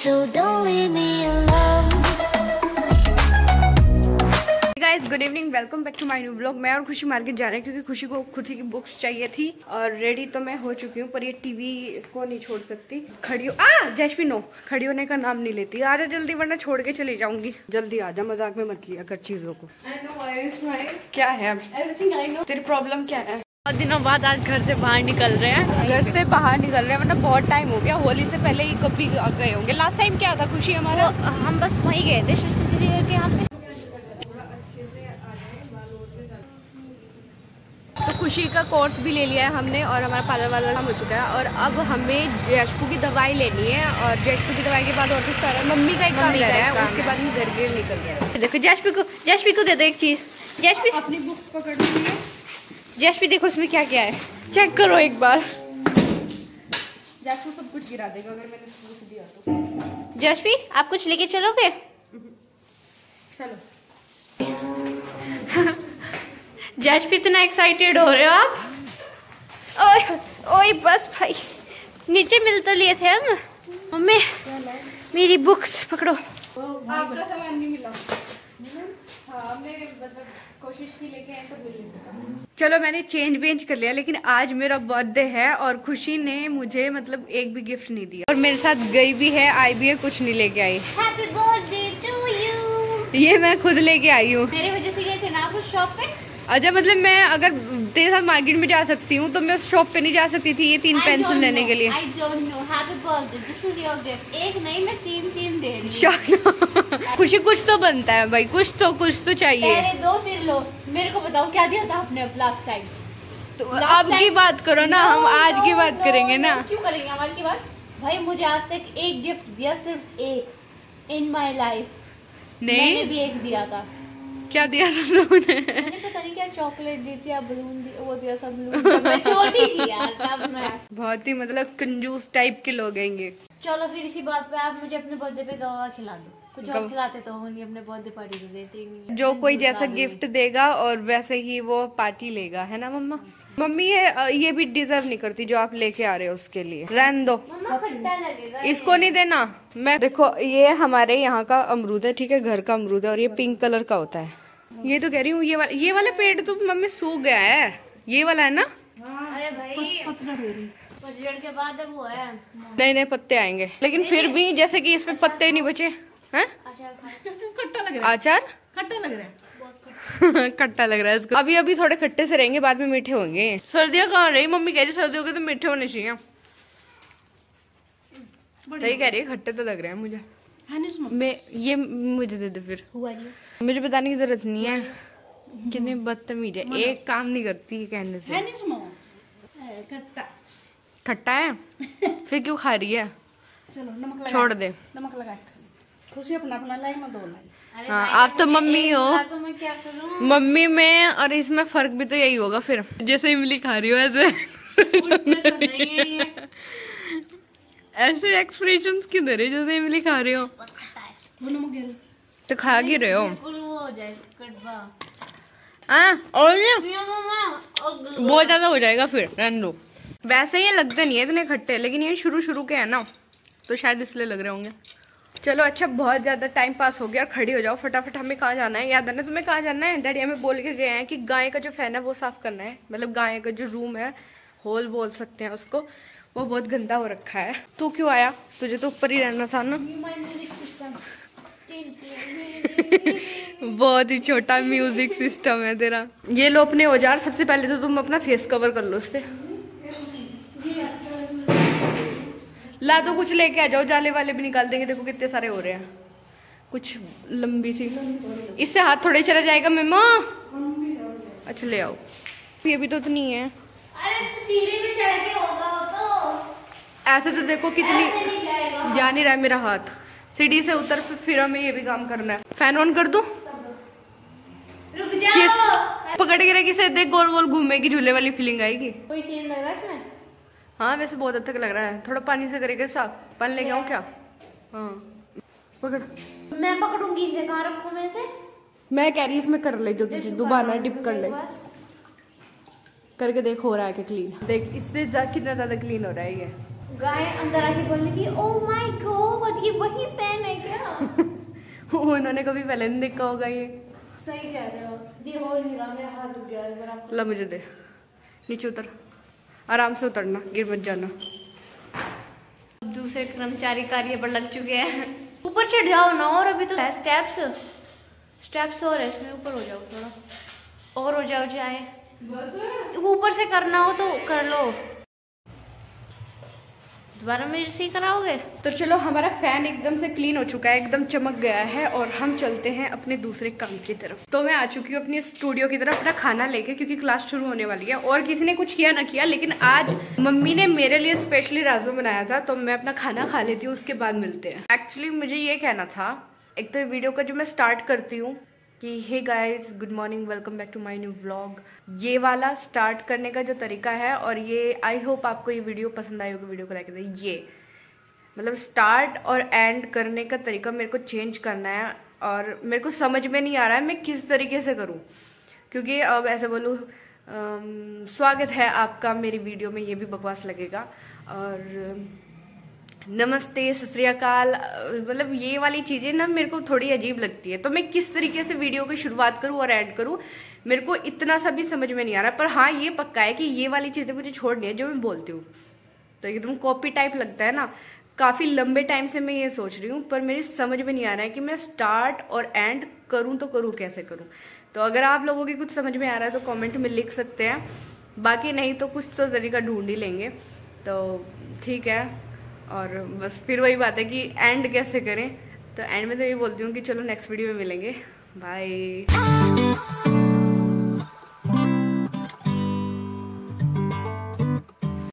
so don't leave me alone. Guys good evening welcome back to my new blog मैं और खुशी market जा रहे हैं क्योंकि खुशी को खुद ही की बुक्स चाहिए थी और रेडी तो मैं हो चुकी हूँ पर ये टीवी को नहीं छोड़ सकती। खड़ी हो आ जैशपी नो खड़ी होने का नाम नहीं लेती। आजा जल्दी वरना छोड़ के चली जाऊँगी। जल्दी आजा मज़ाक में मत लिया कर चीज़ों को। क्या है तेरी प्रॉब्लम क्या है? बहुत दिनों बाद आज घर से बाहर निकल रहे हैं। घर से बाहर निकल रहे हैं मतलब बहुत टाइम हो गया। होली से पहले ही कभी गए होंगे। लास्ट टाइम क्या था? खुशी हमारा? हम बस वहीं गए थे शिवसुंदरी के यहाँ पे। तो खुशी का कोर्स भी ले लिया है हमने और हमारा पार्लर वाला काम हो चुका है। और अब हमें जयशपू की दवाई लेनी है और जयशपू की दवाई के बाद और कुछ कर मम्मी का एक काम रह है उसके बाद हम घर के लिए निकल रहे हैं। देखो जैशपी को जैशपी को दे दो एक चीज़। जैशपी अपनी बुक्स पकड़ ली है जैशपी देखो इसमें क्या क्या है। चेक करो एक बार। जयशपू सब कुछ गिरा देगा अगर मैंने पूछ दिया तो। जैशपी आप कुछ लेके चलोगे? चलो। जैशपी इतना एक्साइटेड हो रहे हो आप? ओए ओए बस भाई। नीचे मिल तो लिए थे हम मम्मी मेरी बुक्स पकड़ो। आपका सामान हमने मतलब कोशिश की लेके आए पर मिल नहीं चलो मैंने चेंज वेंज कर लिया लेकिन आज मेरा बर्थडे है और खुशी ने मुझे मतलब एक भी गिफ्ट नहीं दिया। और मेरे साथ गई भी है आई भी है कुछ नहीं लेके आई। हैप्पी बर्थडे टू यू ये मैं खुद लेके आई हूँ। मेरी वजह से गए थे ना आप शॉप पे अच्छा मतलब मैं अगर तेरे साथ मार्केट में जा सकती हूँ तो मैं उस शॉप पे नहीं जा सकती थी ये तीन पेंसिल लेने के लिए? हूँ. खुशी कुछ तो बनता है भाई कुछ तो कुछ तो चाहिए। पहले दो फिर लो। मेरे को बताओ क्या दिया था आपने लास्ट टाइम तो अब की बात करो ना हम आज की बात करेंगे ना। क्यों करेंगे हम आज की बात? भाई मुझे आज तक एक गिफ्ट दिया सिर्फ़ एक इन माय लाइफ नहीं। मैंने भी एक दिया था। क्या दिया था तुमने? मैंने पता नहीं क्या चॉकलेट दी थी या बलून दी वो दिया था बलून मैं छोटी थी यार तब मैं। बहुत ही मतलब कंजूस टाइप के लोग हैं ये। चलो फिर इसी बात पे आप मुझे अपने बर्थडे पे गवा खिला दो। कुछ और खिलाते तो होंगे अपने बर्थडे पार्टी तो देते ही नहीं जो कोई जैसा गिफ्ट देगा और वैसे ही वो पार्टी लेगा है ना मम्मा? मम्मी ये ये भी डिजर्व नहीं करती जो आप लेके आ रहे हो उसके लिए। रहन दो। इसको नहीं देना। मैं देखो ये हमारे यहाँ का अमरूद है ठीक है घर का अमरूद है और ये पिंक कलर का होता है। ये तो कह रही हूँ ये वाला ये वाला पेड़ तो मम्मी सूख गया है। ये वाला है ना? अरे भाई के बाद वो है। नए नए पत्ते आएँगे। लेकिन फिर भी जैसे कि इसमें पत्ते नहीं बचे। हैं? खट्टा लग रहा आचार? है खट्टा लग रहा है। खट्टा लग रहा है इसको। अभी अभी थोड़े खट्टे से रहेंगे बाद में मीठे होंगे। सर्दियाँ कहाँ रही? मम्मी कह रही सर्दियों के तो मीठे होने चाहिए। सही कह रही है खट्टे तो लग रहे हैं मुझे। मैं ये मुझे दे दे फिर। हुआ मुझे बताने की ज़रूरत नहीं है। कितनी बदतमीज है। एक काम नहीं करती कहने से। खट्टा। खट्टा है? फिर क्यों खा रही है? चलो नमक छोड़ दे। नमक लगा। खुशी अपना अपना लाई में दो अरे हाँ आप तो मम्मी हो। तो मैं क्या करूँ? मम्मी में और इसमें फ़र्क भी तो यही होगा फिर। जैसे इमली खा रही हो ऐसे। तो नहीं है। ऐसे दे रहे हो जैसे इमली खा रहे हो? है गिर तो खा क्यों रहे हो? जाए हाँ और बहुत ज़्यादा हो जाएगा फिर रन लो वैसे ये लगते नहीं है इतने खट्टे लेकिन ये शुरू शुरू के है ना तो शायद इसलिए लग रहे होंगे। चलो अच्छा बहुत ज़्यादा टाइम पास हो गया और खड़ी हो जाओ, फटाफट हमें कहाँ जाना है? याद है ना तुम्हें कहाँ जाना है? डैडी हमें बोल के गए हैं कि गाय का जो फ़ैन है वो साफ़ करना है। मतलब गाय का जो रूम है होल बोल सकते हैं उसको, वो बहुत गंदा हो रखा है। तू क्यों आया? तुझे तो ऊपर ही रहना था ना। बहुत ही छोटा म्यूज़िक सिस्टम है तेरा। ये लो अपने औज़ार, सबसे पहले तो तुम अपना फेस कवर कर लो उससे। ला दो कुछ लेके आ जाओ जाले वाले भी निकाल देंगे। देखो कितने सारे हो रहे हैं। कुछ लंबी सी। इससे हाथ थोड़े चला जाएगा मेमा। अच्छा ले आओ। ये भी तो इतनी है। अरे तो पे चढ़ के होगा वो तो। ऐसे तो देखो कितनी जा नहीं रहा है मेरा हाथ। सीढ़ी से उतर फिर हमें ये भी काम करना है। फ़ैन ऑन कर दूँ। पकड़ के रखी से देख गोल गोल घूमेगी झूले वाली फीलिंग आएगी। कोई सीन लग रहा है हाँ वैसे बहुत अच्छा लग रहा है। थोड़ा पानी से करेगा साफ़। पानी लेके आऊँ क्या? हाँ। पकड़। मैं पकड़ूँगी इसे। कहाँ रखूँ मैं इसे? मैं कह रही इसमें कर ले जो तुझे दोबारा डिप कर ले। करके देख हो रहा है कि क्लीन देख इससे जा, कितना ज़्यादा क्लीन हो रहा है ये। गाय अंदर आके बोलने की ओ माय गॉड ये वही फ़ैन है क्या? उन्होंने कभी पहले नहीं देखा होगा ये। सही कह रहे हो। ये हो नहीं रहा मेरा हाथ दुख गया मेरा ला मुझे दे। नीचे उतर। आराम से उतरना गिर मत जाना। दूसरे कर्मचारी कार्य पर लग चुके हैं। ऊपर चढ़ जाओ ना और अभी तो है स्टेप्स स्टेप्स और है इसमें ऊपर हो जाओ थोड़ा। और हो जाओ जाए ऊपर से करना हो तो कर लो। दोबारा मेरे से ही कराओगे? तो चलो, हमारा फ़ैन एकदम से क्लीन हो चुका है, एकदम चमक गया है और हम चलते हैं अपने दूसरे काम की तरफ़। तो मैं आ चुकी हूँ अपनी स्टूडियो की तरफ़ अपना खाना लेके, क्योंकि क्लास शुरू होने वाली है। और किसी ने कुछ किया ना किया, लेकिन आज मम्मी ने मेरे लिए स्पेशली राजमा बनाया था तो मैं अपना खाना खा लेती हूँ, उसके बाद मिलते हैं। एक्चुअली मुझे ये कहना था, एक तो वीडियो का जो मैं स्टार्ट करती हूँ कि hey guys good morning welcome back to my new vlog ये वाला स्टार्ट करने का जो तरीका है, और ये आई होप आपको ये वीडियो पसंद आई होगी वीडियो को लाइक ये मतलब स्टार्ट और एंड करने का तरीका मेरे को चेंज करना है, और मेरे को समझ में नहीं आ रहा है मैं किस तरीके से करूँ। क्योंकि अब ऐसे बोलूँ स्वागत है आपका मेरी वीडियो में, ये भी बकवास लगेगा। और नमस्ते सत श्री अकाल। अ, मतलब ये वाली चीज़ें ना मेरे को थोड़ी अजीब लगती है। तो मैं किस तरीके से वीडियो की शुरुआत करूँ और ऐड करूँ मेरे को इतना सा भी समझ में नहीं आ रहा। पर हाँ ये पक्का है कि ये वाली चीज़ें मुझे छोड़नी है जो मैं बोलती हूँ। तो एकदम कॉपी टाइप लगता है ना। काफ़ी लंबे टाइम से मैं ये सोच रही हूँ पर मेरी समझ में नहीं आ रहा है कि मैं स्टार्ट और एंड करूँ तो करूँ कैसे करूँ। तो अगर आप लोगों की कुछ समझ में आ रहा है तो कमेंट में लिख सकते हैं। बाकी नहीं तो कुछ तो तरीका ढूंढ ही लेंगे। तो ठीक है। और बस फिर वही बात है कि एंड कैसे करें? तो एंड में तो ये बोलती हूँ कि चलो नेक्स्ट वीडियो में मिलेंगे। बाय